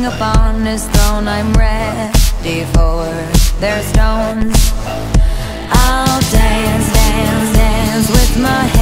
king upon his throne I'm ready for. Their stones. I'll dance, dance, dance with my